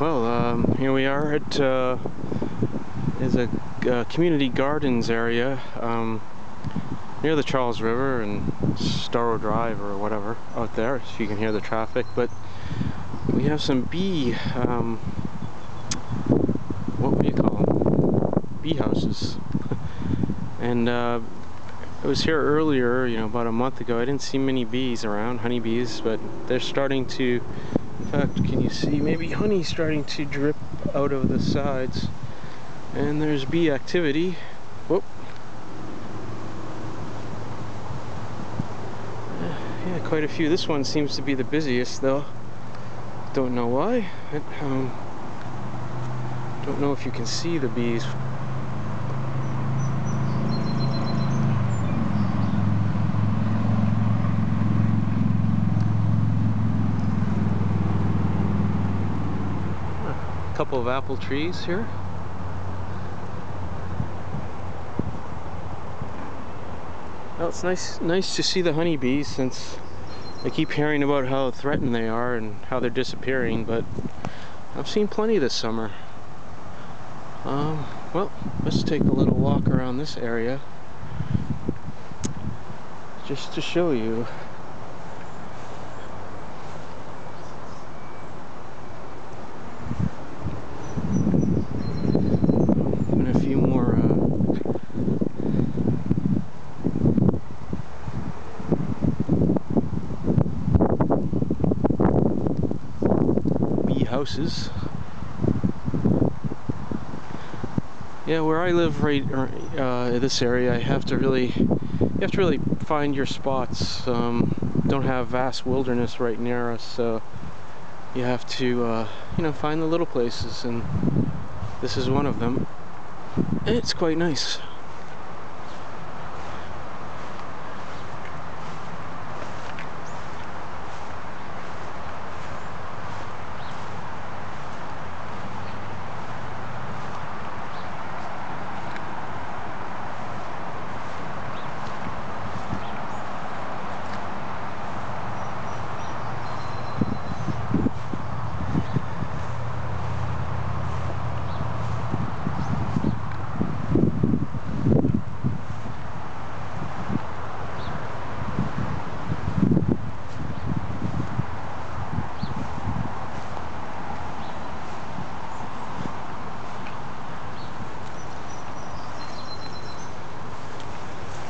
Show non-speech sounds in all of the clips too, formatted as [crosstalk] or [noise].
Well, um, here we are at uh, is a uh, community gardens area um, near the Charles River and Storrow Drive or whatever out there, if you can hear the traffic. But we have some bee, um, what would you call them? Bee houses. [laughs] and uh, I was here earlier, you know, about a month ago. I didn't see many bees around, honeybees, but they're starting to in fact, can you see maybe honey starting to drip out of the sides? And there's bee activity. Whoop. Yeah, quite a few. This one seems to be the busiest though. Don't know why. Um, don't know if you can see the bees couple of apple trees here. Well, it's nice, nice to see the honeybees since I keep hearing about how threatened they are and how they're disappearing, but I've seen plenty this summer. Um, well, let's take a little walk around this area just to show you houses. Yeah, where I live right uh, this area, I have to really, you have to really find your spots. Um, don't have vast wilderness right near us, so you have to, uh, you know, find the little places, and this is one of them. It's quite nice.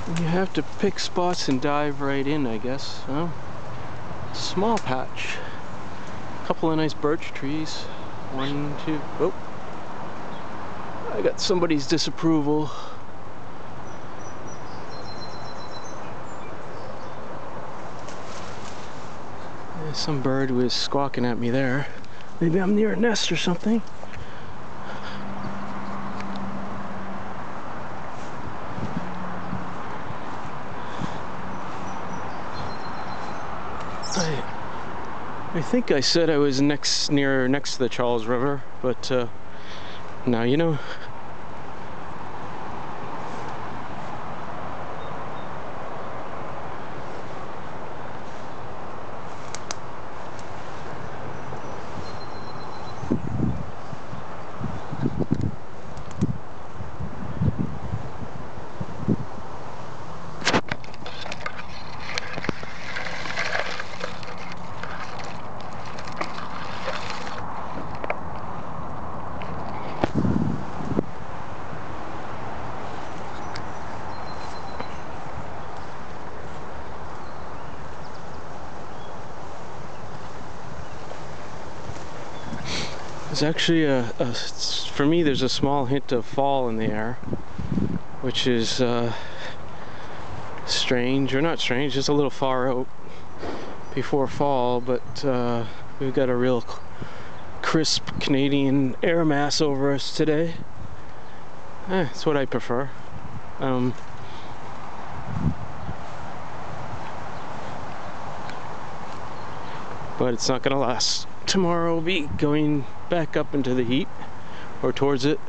You have to pick spots and dive right in, I guess. Small patch. A couple of nice birch trees. One, two, oh. I got somebody's disapproval. some bird was squawking at me there. Maybe I'm near a nest or something. I think I said I was next near next to the Charles River, but uh, now you know. There's actually a, a, for me, there's a small hint of fall in the air, which is uh, strange, or not strange, just a little far out before fall, but uh, we've got a real crisp Canadian air mass over us today. Eh, it's what I prefer. Um, but it's not gonna last. Tomorrow will be going back up into the heat or towards it.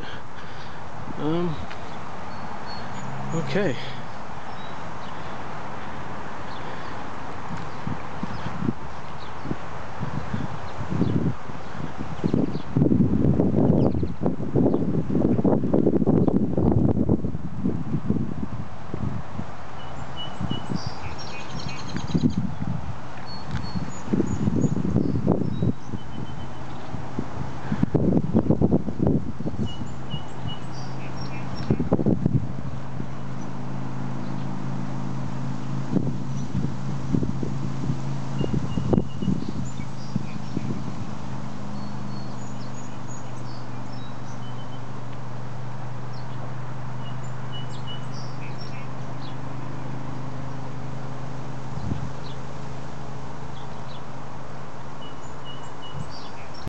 Um, okay.